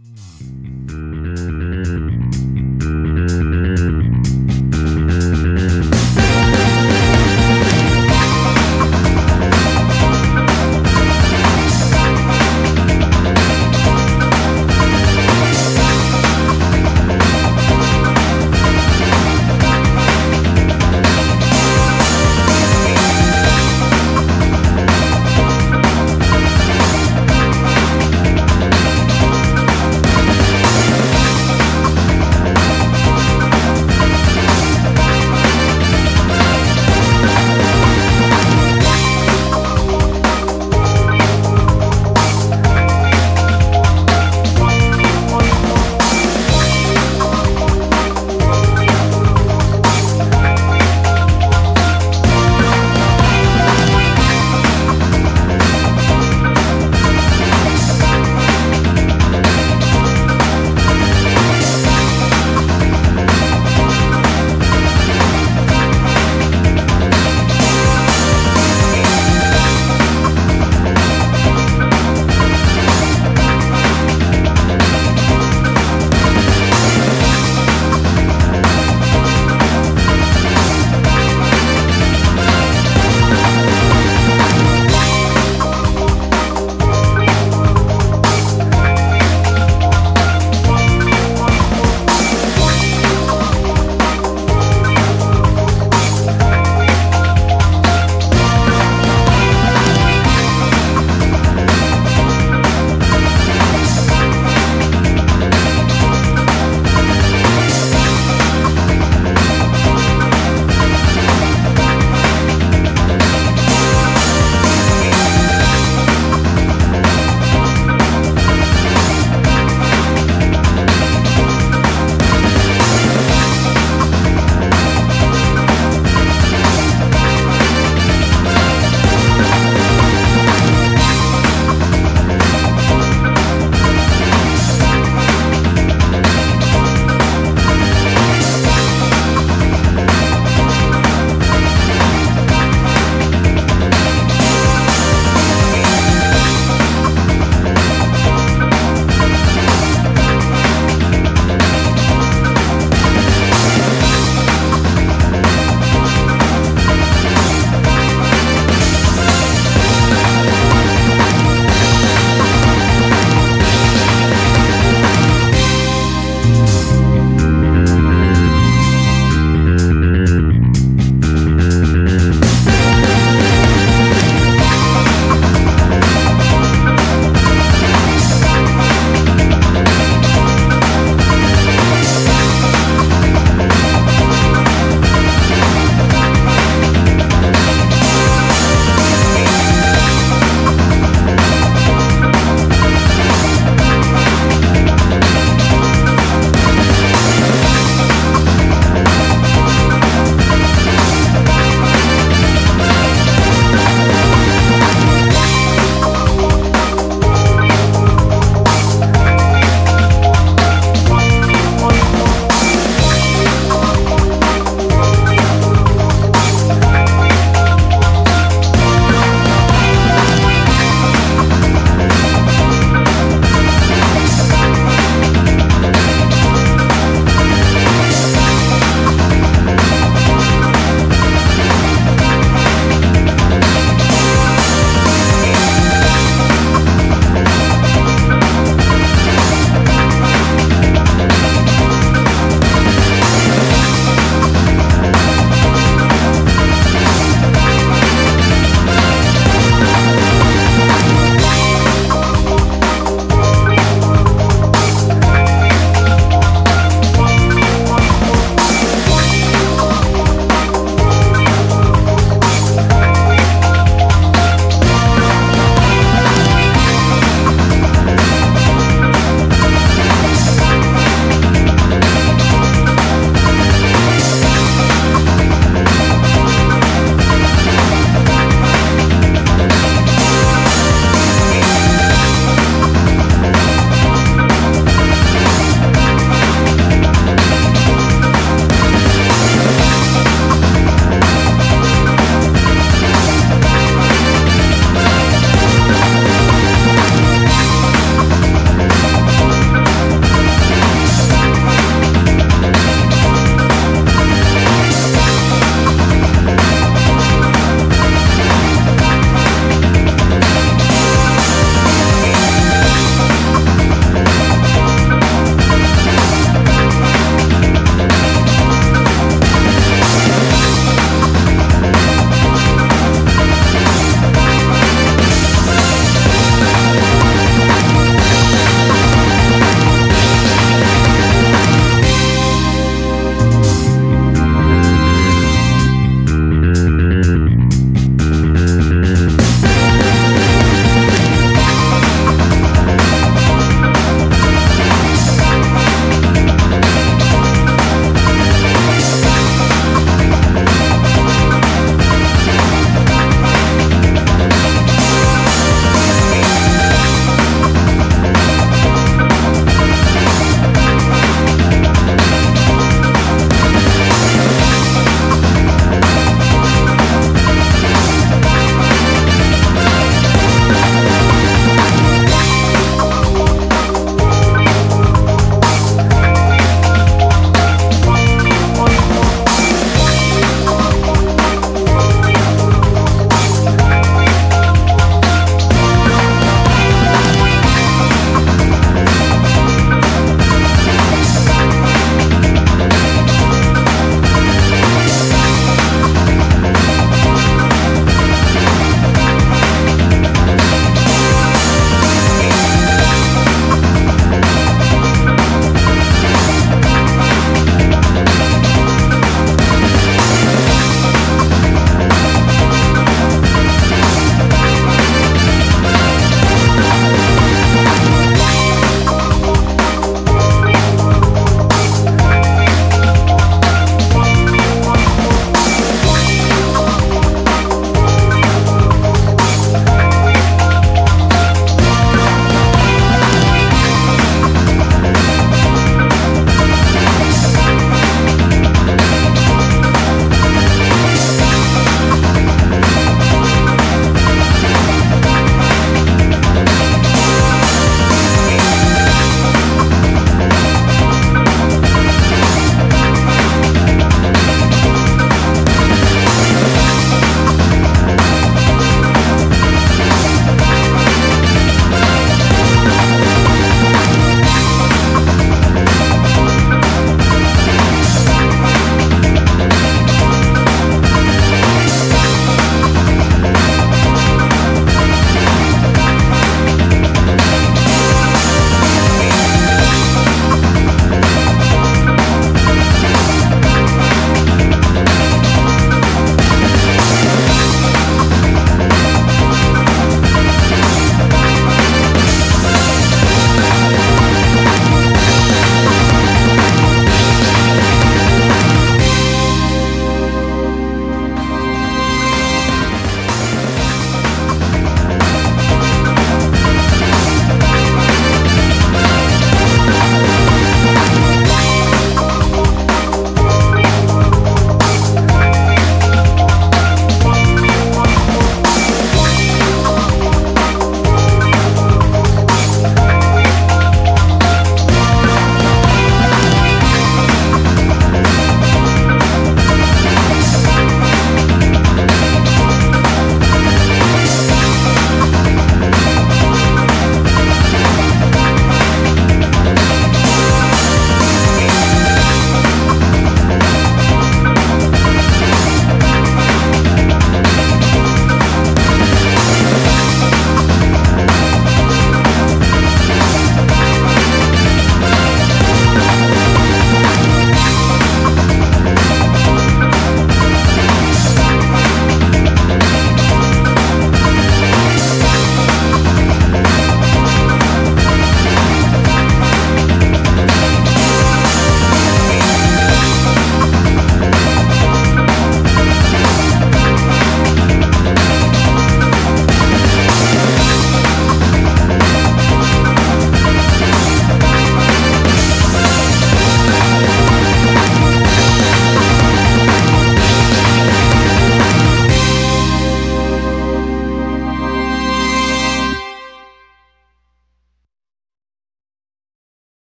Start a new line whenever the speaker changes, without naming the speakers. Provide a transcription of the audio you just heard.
Mm.